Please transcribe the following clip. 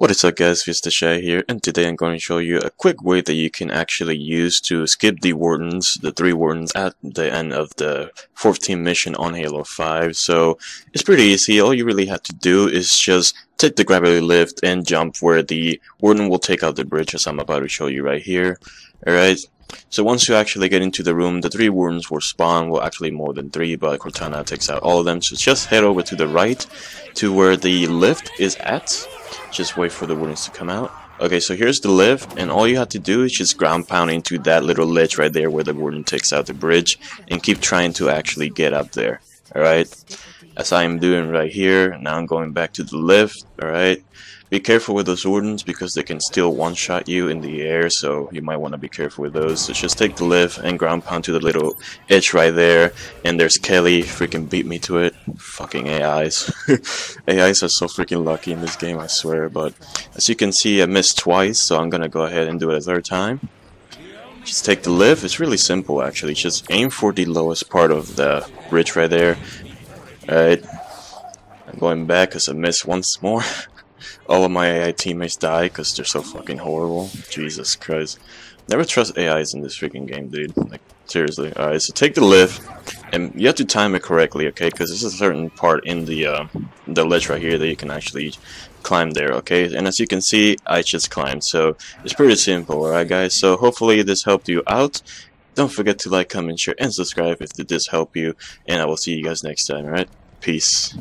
What is up guys, Fiesta Shy here, and today I'm going to show you a quick way that you can actually use to skip the wardens, the three wardens at the end of the 4th team mission on Halo 5. So, it's pretty easy, all you really have to do is just take the gravity lift and jump where the warden will take out the bridge as I'm about to show you right here. Alright, so once you actually get into the room, the three wardens will spawn, well actually more than three, but Cortana takes out all of them. So just head over to the right to where the lift is at just wait for the wardens to come out. Okay, so here's the lift, and all you have to do is just ground pound into that little ledge right there where the warden takes out the bridge, and keep trying to actually get up there. Alright, as I am doing right here, now I'm going back to the lift, alright. Be careful with those wardens because they can still one-shot you in the air, so you might want to be careful with those. So just take the lift and ground pound to the little edge right there, and there's Kelly, freaking beat me to it. Fucking AIs. AIs are so freaking lucky in this game, I swear, but as you can see, I missed twice, so I'm gonna go ahead and do it a third time. Just take the lift, it's really simple actually, just aim for the lowest part of the bridge right there. Alright, I'm going back because I missed once more. all of my AI teammates die because they're so fucking horrible. Jesus Christ. Never trust AIs in this freaking game, dude. Like, seriously. Alright, so take the lift, and you have to time it correctly, okay? Because there's a certain part in the, uh, the ledge right here that you can actually climb there, okay? And as you can see, I just climbed, so it's pretty simple, alright guys? So hopefully this helped you out. Don't forget to like, comment, share, and subscribe if this helped you, and I will see you guys next time, alright? Peace.